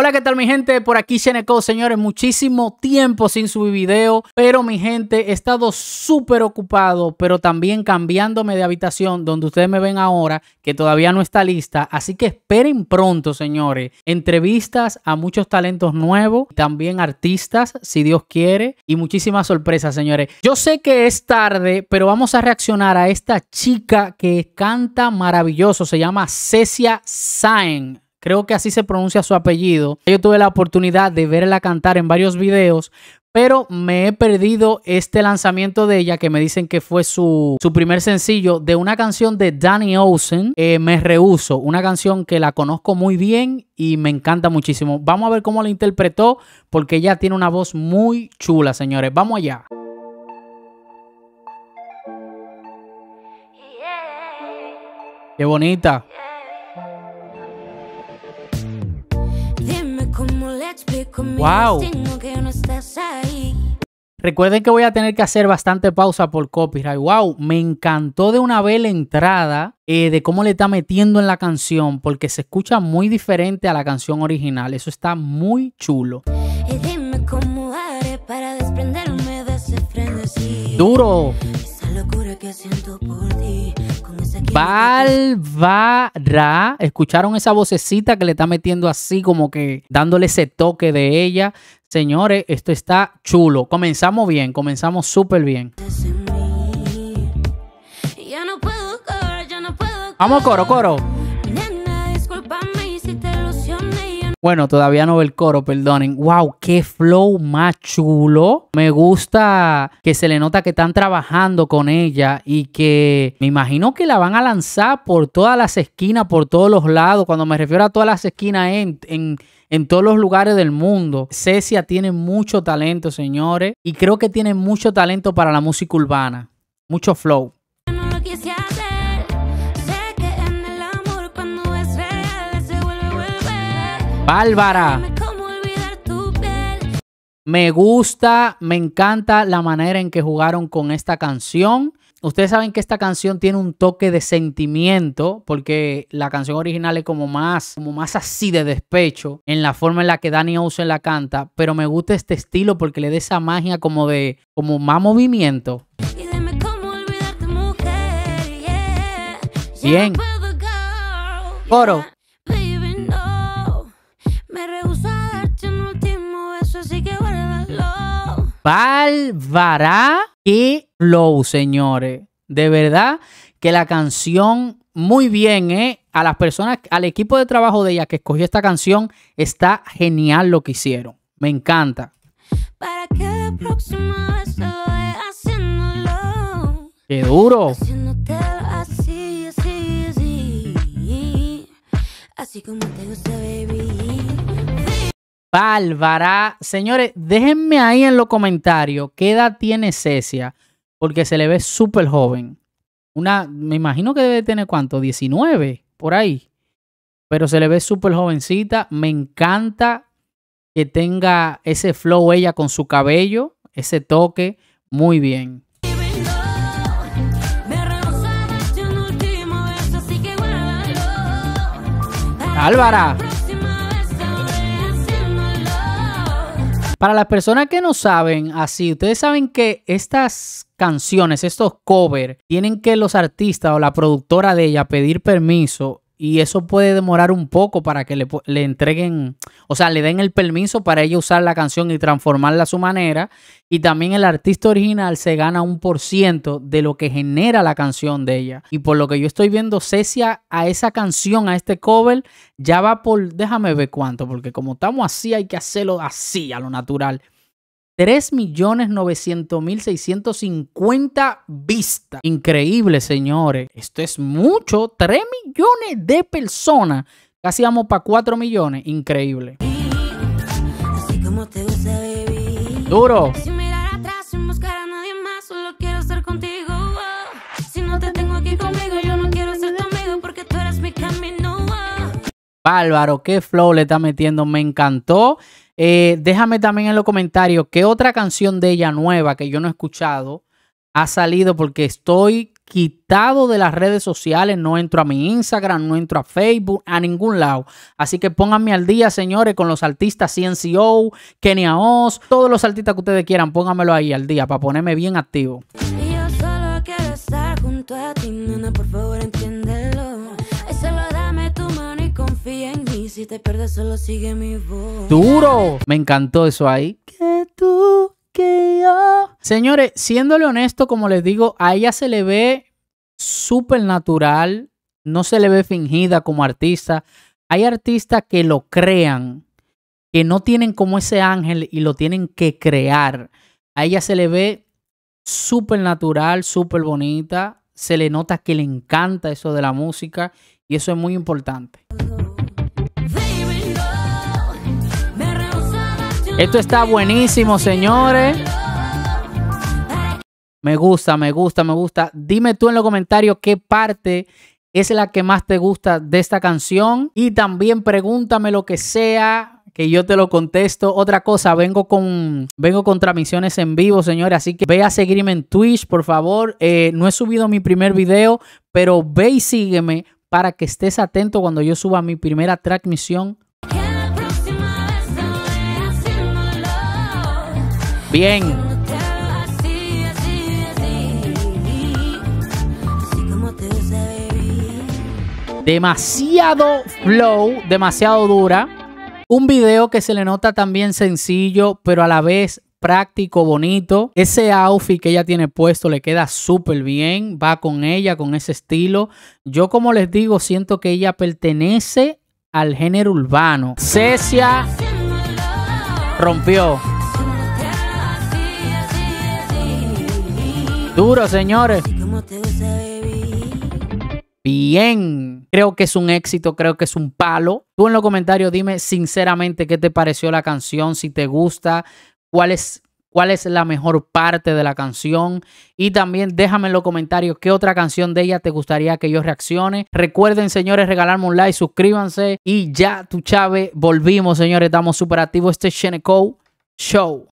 Hola, ¿qué tal mi gente? Por aquí Sheneco, señores, muchísimo tiempo sin subir video, pero mi gente, he estado súper ocupado, pero también cambiándome de habitación donde ustedes me ven ahora, que todavía no está lista, así que esperen pronto, señores, entrevistas a muchos talentos nuevos, también artistas, si Dios quiere, y muchísimas sorpresas, señores. Yo sé que es tarde, pero vamos a reaccionar a esta chica que canta maravilloso, se llama Cecia Sain. Creo que así se pronuncia su apellido. Yo tuve la oportunidad de verla cantar en varios videos, pero me he perdido este lanzamiento de ella que me dicen que fue su, su primer sencillo de una canción de Danny Ocean, eh, Me Rehuso, una canción que la conozco muy bien y me encanta muchísimo. Vamos a ver cómo la interpretó porque ella tiene una voz muy chula, señores. Vamos allá. Qué bonita. Wow. Recuerden que voy a tener que hacer bastante pausa por copyright. Wow, me encantó de una vez la entrada eh, de cómo le está metiendo en la canción, porque se escucha muy diferente a la canción original. Eso está muy chulo. Duro. Bárbara. ¿Escucharon esa vocecita que le está metiendo así como que dándole ese toque de ella? Señores, esto está chulo. Comenzamos bien, comenzamos súper bien. Vamos, coro, coro. Bueno, todavía no ve el coro, perdonen. Wow, qué flow más chulo. Me gusta que se le nota que están trabajando con ella y que me imagino que la van a lanzar por todas las esquinas, por todos los lados. Cuando me refiero a todas las esquinas, en, en, en todos los lugares del mundo. Cecia tiene mucho talento, señores, y creo que tiene mucho talento para la música urbana. Mucho flow. Bárbara. Me gusta, me encanta la manera en que jugaron con esta canción. Ustedes saben que esta canción tiene un toque de sentimiento porque la canción original es como más, como más así de despecho en la forma en la que Danny Ocean la canta, pero me gusta este estilo porque le da esa magia como de como más movimiento. Bien. Coro. Bárbara y flow, señores. De verdad que la canción, muy bien, ¿eh? A las personas, al equipo de trabajo de ella que escogió esta canción, está genial lo que hicieron. Me encanta. Para que ¡Qué duro! Así como te gusta, baby. Bárbara. Señores, déjenme ahí en los comentarios qué edad tiene Cecia, porque se le ve súper joven. Una, me imagino que debe tener cuánto, 19, por ahí. Pero se le ve súper jovencita. Me encanta que tenga ese flow ella con su cabello, ese toque, muy bien. Álvara. Para las personas que no saben, así, ustedes saben que estas canciones, estos covers, tienen que los artistas o la productora de ella pedir permiso y eso puede demorar un poco para que le, entreguen, o sea, le den el permiso para ella usar la canción y transformarla a su manera. Y también el artista original se gana un por ciento de lo que genera la canción de ella. Y por lo que yo estoy viendo, Cecia a esa canción, a este cover, ya va por, déjame ver cuánto, porque como estamos así, hay que hacerlo así, a lo natural. 3.900.650 vistas. Increíble, señores. Esto es mucho. 3 millones de personas. Casi vamos para 4 millones. Increíble. Duro. Bárbaro, qué flow le está metiendo. Me encantó. Eh, déjame también en los comentarios qué otra canción de ella nueva que yo no he escuchado ha salido porque estoy quitado de las redes sociales, no entro a mi Instagram, no entro a Facebook, a ningún lado. Así que pónganme al día, señores, con los artistas CNCO, Kenia Oz, todos los artistas que ustedes quieran, pónganmelo ahí al día para ponerme bien activo. Yo solo quiero estar junto a ti, por favor Si te pierdes, solo sigue mi voz. Duro. Me encantó eso ahí. Que tú, que yo. Señores, siéndole honesto, como les digo, a ella se le ve súper natural. No se le ve fingida como artista. Hay artistas que lo crean, que no tienen como ese ángel y lo tienen que crear. A ella se le ve súper natural, súper bonita. Se le nota que le encanta eso de la música y eso es muy importante. Esto está buenísimo, señores. Me gusta, me gusta, me gusta. Dime tú en los comentarios qué parte es la que más te gusta de esta canción. Y también pregúntame lo que sea, que yo te lo contesto. Otra cosa, vengo con, vengo con transmisiones en vivo, señores. Así que ve a seguirme en Twitch, por favor. Eh, no he subido mi primer video, pero ve y sígueme para que estés atento cuando yo suba mi primera transmisión. Baby. demasiado flow, demasiado dura. Un video que se le nota también sencillo, pero a la vez práctico, bonito. Ese outfit que ella tiene puesto le queda súper bien, va con ella, con ese estilo. Yo como les digo, siento que ella pertenece al género urbano. Cecia rompió. Duro, señores. Bien, creo que es un éxito, creo que es un palo. Tú en los comentarios dime sinceramente qué te pareció la canción, si te gusta, cuál es, cuál es la mejor parte de la canción. Y también déjame en los comentarios qué otra canción de ella te gustaría que yo reaccione. Recuerden, señores, regalarme un like, suscríbanse. Y ya, tu chave, volvimos, señores, estamos súper activos. Este es Sheneco Show.